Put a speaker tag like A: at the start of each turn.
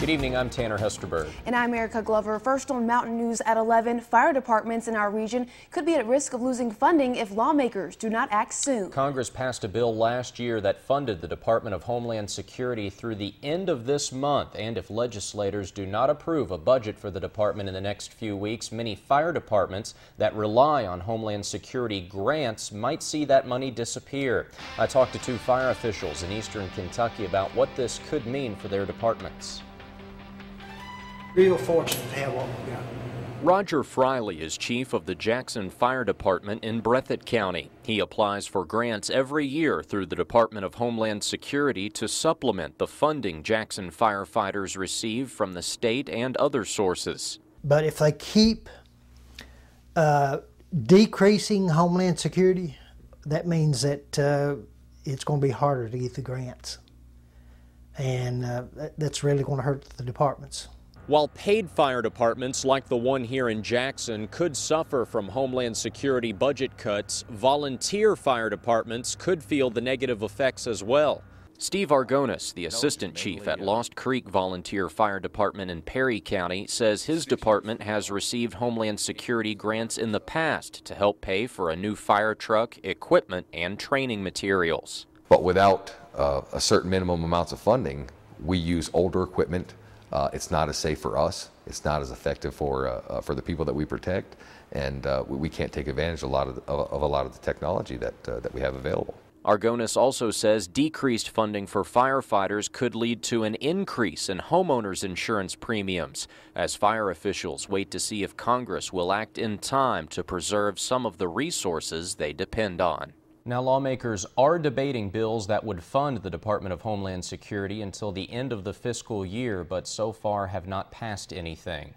A: Good evening, I'm Tanner Hesterberg.
B: And I'm Erica Glover. First on Mountain News at 11, fire departments in our region could be at risk of losing funding if lawmakers do not act soon.
A: Congress passed a bill last year that funded the Department of Homeland Security through the end of this month. And if legislators do not approve a budget for the department in the next few weeks, many fire departments that rely on Homeland Security grants might see that money disappear. I talked to two fire officials in eastern Kentucky about what this could mean for their departments
C: real fortunate to have what we got.
A: Roger Friley is chief of the Jackson Fire Department in Breathitt County. He applies for grants every year through the Department of Homeland Security to supplement the funding Jackson firefighters receive from the state and other sources.
C: But if they keep uh, decreasing Homeland Security, that means that uh, it's going to be harder to get the grants. And uh, that's really going to hurt the departments.
A: While paid fire departments like the one here in Jackson could suffer from Homeland Security budget cuts, volunteer fire departments could feel the negative effects as well. Steve Argonis, the assistant chief at Lost Creek Volunteer Fire Department in Perry County, says his department has received Homeland Security grants in the past to help pay for a new fire truck, equipment, and training materials.
D: But without uh, a certain minimum amounts of funding, we use older equipment uh, it's not as safe for us. It's not as effective for uh, uh, for the people that we protect, and uh, we, can't take advantage of a lot of, of, of a lot of the technology that uh, that we have available.
A: Argonis also says decreased funding for firefighters could lead to an increase in homeowners insurance premiums as fire officials wait to see if Congress will act in time to preserve some of the resources they depend on. Now, lawmakers are debating bills that would fund the Department of Homeland Security until the end of the fiscal year, but so far have not passed anything.